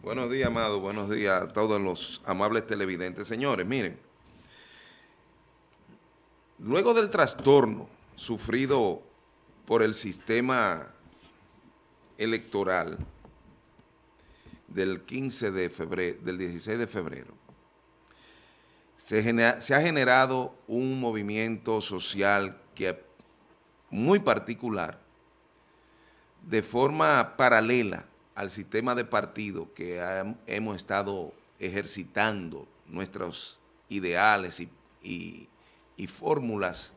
Buenos días, Amado. Buenos días a todos los amables televidentes. Señores, miren, luego del trastorno sufrido por el sistema electoral del 15 de febrero, del 16 de febrero, se, se ha generado un movimiento social que muy particular, de forma paralela al sistema de partido que hemos estado ejercitando nuestros ideales y, fórmulas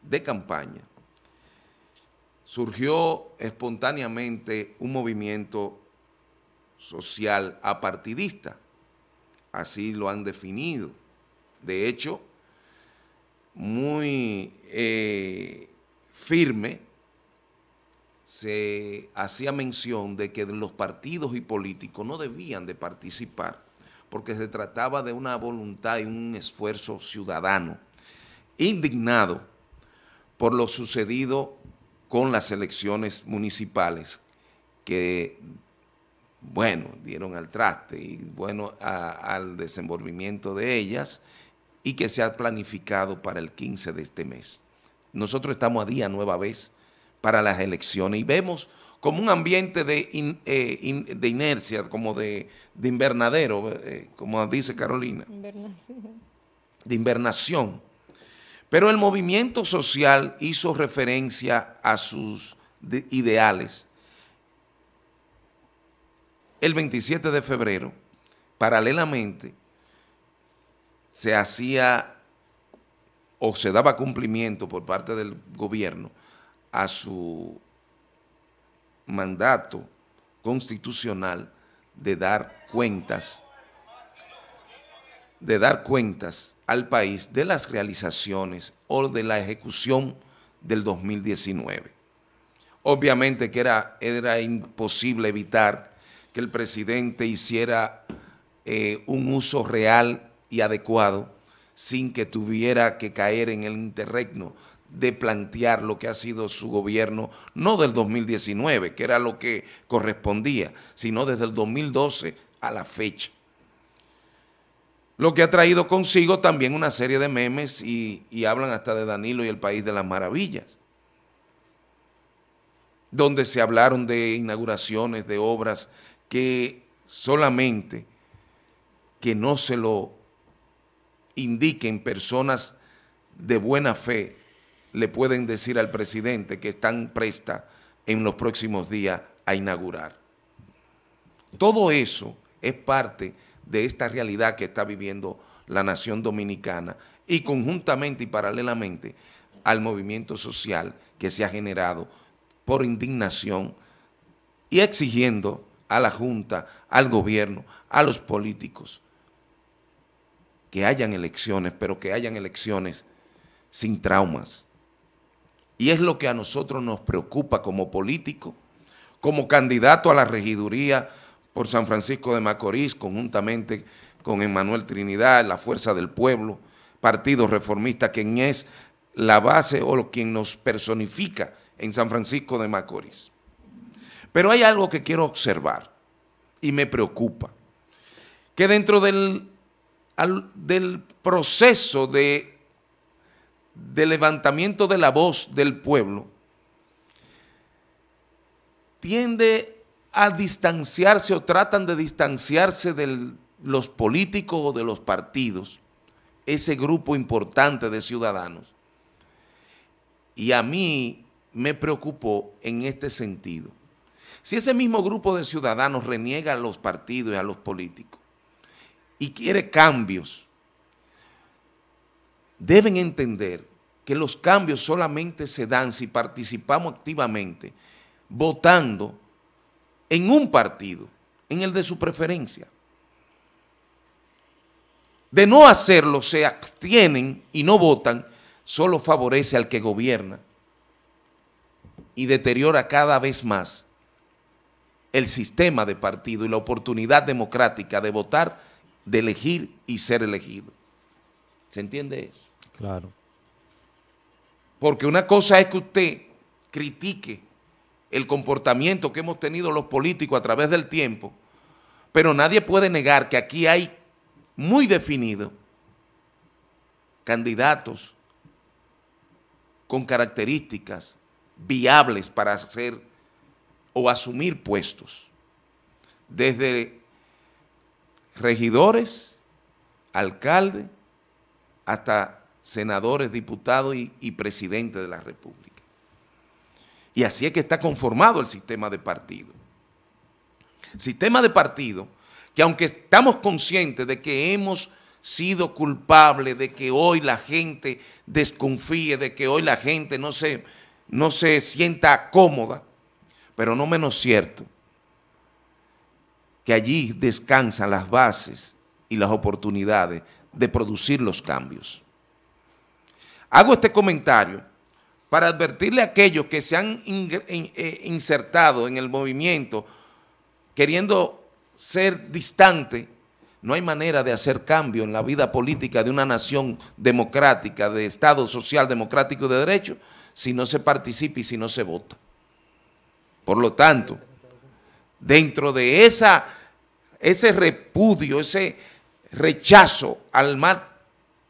de campaña, surgió espontáneamente un movimiento social apartidista, así lo han definido. De hecho, muy eh, firme se hacía mención de que los partidos y políticos no debían de participar porque se trataba de una voluntad y un esfuerzo ciudadano indignado por lo sucedido con las elecciones municipales que, bueno, dieron al traste y, bueno, al desenvolvimiento de ellas y que se ha planificado para el 15 de este mes. Nosotros estamos a día nueva vez para las elecciones y vemos como un ambiente de, eh, de inercia, como de, invernadero, eh, como dice Carolina. De invernación pero el movimiento social hizo referencia a sus ideales. El 27 de febrero, paralelamente, se hacía o se daba cumplimiento por parte del gobierno a su mandato constitucional de dar cuentas, de dar cuentas al país de las realizaciones o de la ejecución del 2019. Obviamente que era, era imposible evitar que el presidente hiciera eh, un uso real y adecuado sin que tuviera que caer en el interregno de plantear lo que ha sido su gobierno, no del 2019, que era lo que correspondía, sino desde el 2012 a la fecha. Lo que ha traído consigo también una serie de memes y, hablan hasta de Danilo y el País de las Maravillas, donde se hablaron de inauguraciones de obras que solamente que no se lo indiquen personas de buena fe le pueden decir al presidente que están presta en los próximos días a inaugurar. Todo eso es parte de esta realidad que está viviendo la nación dominicana y conjuntamente y paralelamente al movimiento social que se ha generado por indignación y exigiendo a la Junta, al gobierno, a los políticos, que hayan elecciones, pero que hayan elecciones sin traumas. Y es lo que a nosotros nos preocupa como político, como candidato a la regiduría por San Francisco de Macorís, conjuntamente con Emmanuel Trinidad, la Fuerza del Pueblo, Partido Reformista, quien es la base o quien nos personifica en San Francisco de Macorís. Pero hay algo que quiero observar y me preocupa, que dentro del, del proceso de, de levantamiento de la voz del pueblo, tiende a distanciarse o tratan de distanciarse de los políticos o de los partidos, ese grupo importante de ciudadanos. Y a mí me preocupó en este sentido. Si ese mismo grupo de ciudadanos reniega a los partidos y a los políticos y quiere cambios, deben entender que los cambios solamente se dan si participamos activamente, votando en un partido, en el de su preferencia. De no hacerlo, se abstienen y no votan, solo favorece al que gobierna y deteriora cada vez más el sistema de partido y la oportunidad democrática de votar, de elegir y ser elegido. ¿Se entiende eso? Claro. Porque una cosa es que usted critique el comportamiento que hemos tenido los políticos a través del tiempo, pero nadie puede negar que aquí hay muy definido candidatos con características viables para hacer o asumir puestos, desde regidores, alcaldes, hasta senadores, diputados y, y presidentes de la República. Y así es que está conformado el sistema de partido. Sistema de partido que aunque estamos conscientes de que hemos sido culpables, de que hoy la gente desconfíe, de que hoy la gente no se, no se sienta cómoda, pero no menos cierto que allí descansan las bases y las oportunidades de producir los cambios. Hago este comentario para advertirle a aquellos que se han eh, insertado en el movimiento queriendo ser distante, no hay manera de hacer cambio en la vida política de una nación democrática, de Estado social democrático de derecho, si no se participa y si no se vota. Por lo tanto, dentro de esa, ese repudio, ese rechazo al mal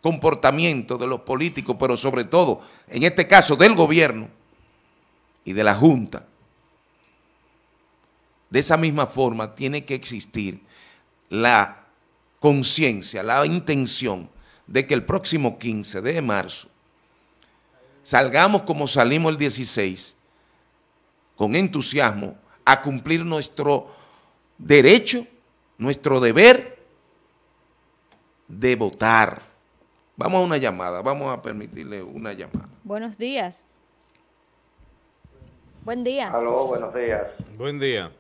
comportamiento de los políticos, pero sobre todo, en este caso, del gobierno y de la Junta. De esa misma forma tiene que existir la conciencia, la intención de que el próximo 15 de marzo salgamos como salimos el 16, con entusiasmo, a cumplir nuestro derecho, nuestro deber de votar Vamos a una llamada, vamos a permitirle una llamada. Buenos días. Buen día. Aló, buenos días. Buen día.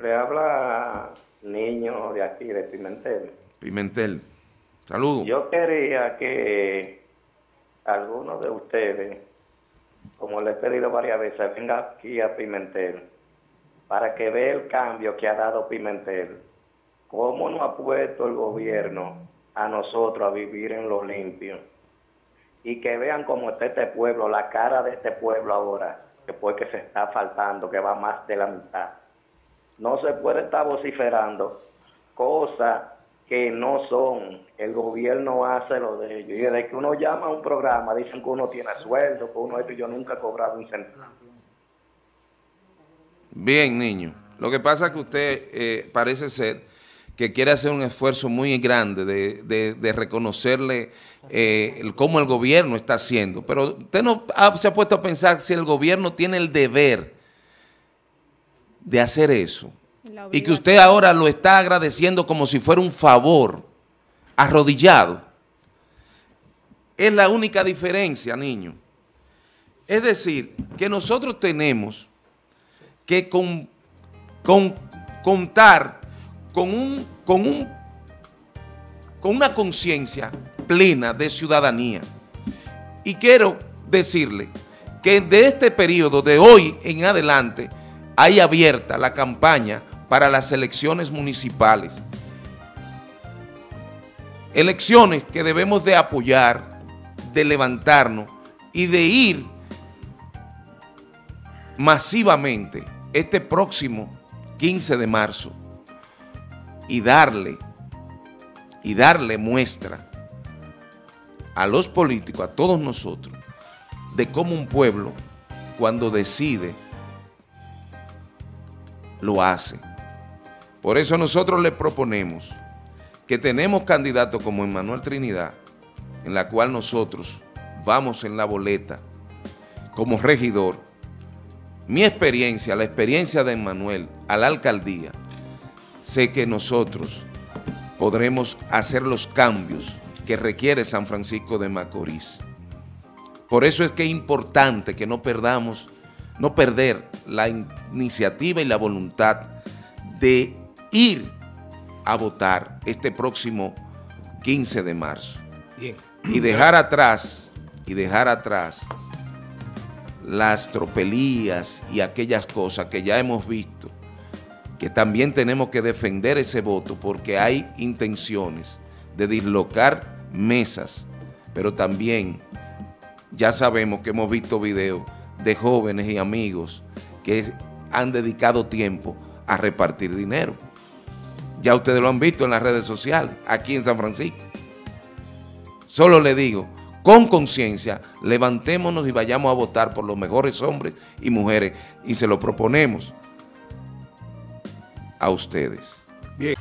Le habla niño de aquí, de Pimentel. Pimentel. Saludos. Yo quería que alguno de ustedes, como le he pedido varias veces, venga aquí a Pimentel para que vea el cambio que ha dado Pimentel. Cómo nos ha puesto el gobierno a nosotros a vivir en lo limpio. Y que vean cómo está este pueblo, la cara de este pueblo ahora, después que se está faltando, que va más de la mitad. No se puede estar vociferando cosas que no son. El gobierno hace lo de ellos. Y desde que uno llama a un programa, dicen que uno tiene sueldo, que uno esto, yo nunca he cobrado un centavo. Bien, niño. Lo que pasa es que usted eh, parece ser que quiere hacer un esfuerzo muy grande de, reconocerle eh, cómo el gobierno está haciendo. Pero usted no se ha puesto a pensar si el gobierno tiene el deber de hacer eso. Y que usted ahora lo está agradeciendo como si fuera un favor, arrodillado. Es la única diferencia, niño. Es decir, que nosotros tenemos que con, con, contar con, un, con, un, con una conciencia plena de ciudadanía. Y quiero decirle que de este periodo, de hoy en adelante, hay abierta la campaña para las elecciones municipales. Elecciones que debemos de apoyar, de levantarnos y de ir masivamente este próximo 15 de marzo y darle, y darle muestra a los políticos, a todos nosotros, de cómo un pueblo, cuando decide, lo hace. Por eso nosotros le proponemos que tenemos candidatos como Emmanuel Trinidad, en la cual nosotros vamos en la boleta como regidor. Mi experiencia, la experiencia de Emmanuel a la alcaldía, sé que nosotros podremos hacer los cambios que requiere San Francisco de Macorís. Por eso es que es importante que no perdamos, no perder la iniciativa y la voluntad de ir a votar este próximo 15 de marzo. Y dejar atrás, y dejar atrás las tropelías y aquellas cosas que ya hemos visto que también tenemos que defender ese voto porque hay intenciones de dislocar mesas, pero también ya sabemos que hemos visto videos de jóvenes y amigos que han dedicado tiempo a repartir dinero. Ya ustedes lo han visto en las redes sociales, aquí en San Francisco. Solo le digo, con conciencia, levantémonos y vayamos a votar por los mejores hombres y mujeres y se lo proponemos a ustedes. Bien.